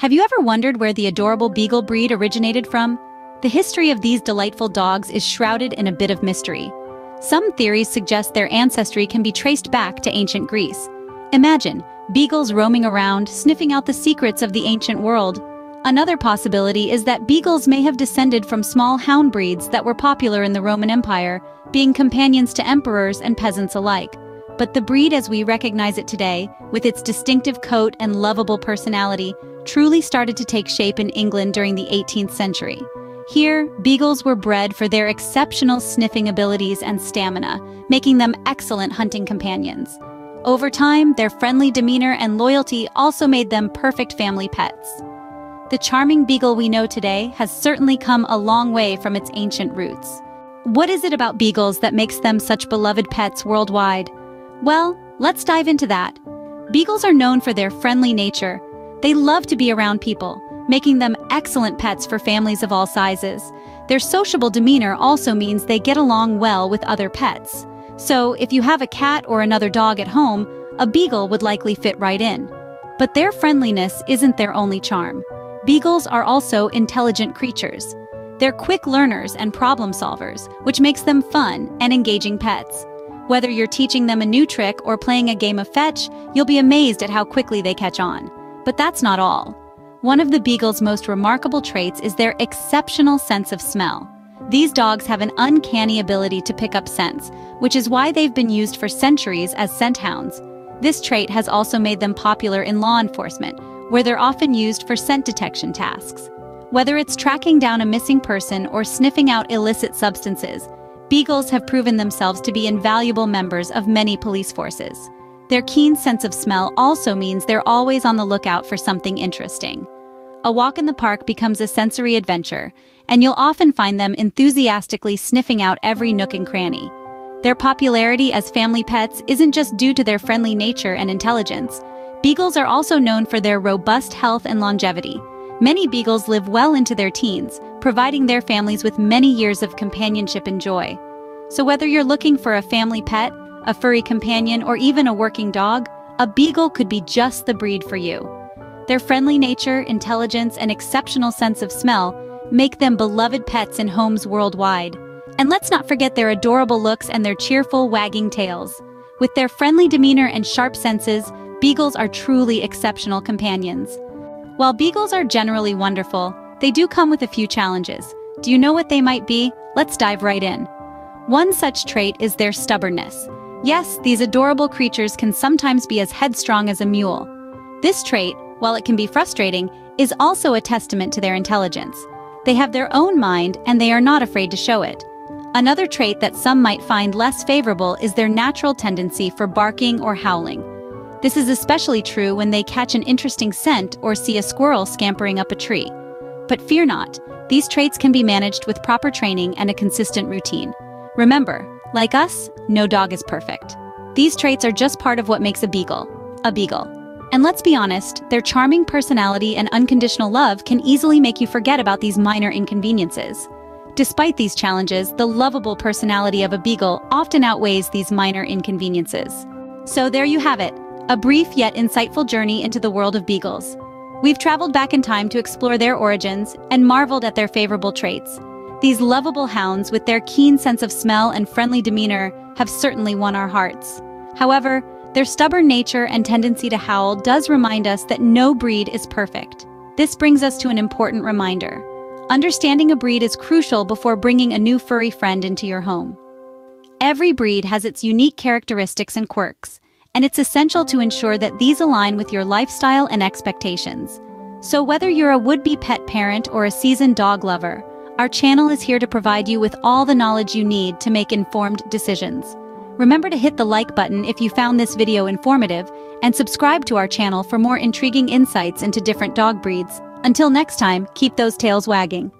Have you ever wondered where the adorable beagle breed originated from? The history of these delightful dogs is shrouded in a bit of mystery. Some theories suggest their ancestry can be traced back to ancient Greece. Imagine, beagles roaming around, sniffing out the secrets of the ancient world. Another possibility is that beagles may have descended from small hound breeds that were popular in the Roman Empire, being companions to emperors and peasants alike. But the breed as we recognize it today, with its distinctive coat and lovable personality, truly started to take shape in England during the 18th century. Here, beagles were bred for their exceptional sniffing abilities and stamina, making them excellent hunting companions. Over time, their friendly demeanor and loyalty also made them perfect family pets. The charming beagle we know today has certainly come a long way from its ancient roots. What is it about beagles that makes them such beloved pets worldwide? Well, let's dive into that. Beagles are known for their friendly nature. They love to be around people, making them excellent pets for families of all sizes. Their sociable demeanor also means they get along well with other pets. So if you have a cat or another dog at home, a beagle would likely fit right in. But their friendliness isn't their only charm. Beagles are also intelligent creatures. They're quick learners and problem solvers, which makes them fun and engaging pets. Whether you're teaching them a new trick or playing a game of fetch, you'll be amazed at how quickly they catch on. But that's not all. One of the beagle's most remarkable traits is their exceptional sense of smell. These dogs have an uncanny ability to pick up scents, which is why they've been used for centuries as scent hounds. This trait has also made them popular in law enforcement, where they're often used for scent detection tasks. Whether it's tracking down a missing person or sniffing out illicit substances, beagles have proven themselves to be invaluable members of many police forces. Their keen sense of smell also means they're always on the lookout for something interesting. A walk in the park becomes a sensory adventure, and you'll often find them enthusiastically sniffing out every nook and cranny. Their popularity as family pets isn't just due to their friendly nature and intelligence. Beagles are also known for their robust health and longevity. Many beagles live well into their teens, providing their families with many years of companionship and joy. So whether you're looking for a family pet, a furry companion, or even a working dog, a beagle could be just the breed for you. Their friendly nature, intelligence, and exceptional sense of smell make them beloved pets in homes worldwide. And let's not forget their adorable looks and their cheerful, wagging tails. With their friendly demeanor and sharp senses, beagles are truly exceptional companions. While beagles are generally wonderful, they do come with a few challenges. Do you know what they might be? Let's dive right in. One such trait is their stubbornness. Yes, these adorable creatures can sometimes be as headstrong as a mule. This trait, while it can be frustrating, is also a testament to their intelligence. They have their own mind and they are not afraid to show it. Another trait that some might find less favorable is their natural tendency for barking or howling. This is especially true when they catch an interesting scent or see a squirrel scampering up a tree. But fear not, these traits can be managed with proper training and a consistent routine. Remember, like us, no dog is perfect. These traits are just part of what makes a beagle, a beagle. And let's be honest, their charming personality and unconditional love can easily make you forget about these minor inconveniences. Despite these challenges, the lovable personality of a beagle often outweighs these minor inconveniences. So there you have it, a brief yet insightful journey into the world of beagles. We've traveled back in time to explore their origins and marveled at their favorable traits. These lovable hounds, with their keen sense of smell and friendly demeanor, have certainly won our hearts. However, their stubborn nature and tendency to howl does remind us that no breed is perfect. This brings us to an important reminder. Understanding a breed is crucial before bringing a new furry friend into your home. Every breed has its unique characteristics and quirks, and it's essential to ensure that these align with your lifestyle and expectations. So whether you're a would-be pet parent or a seasoned dog lover, our channel is here to provide you with all the knowledge you need to make informed decisions. Remember to hit the like button if you found this video informative, and subscribe to our channel for more intriguing insights into different dog breeds. Until next time, keep those tails wagging.